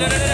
no, no, no.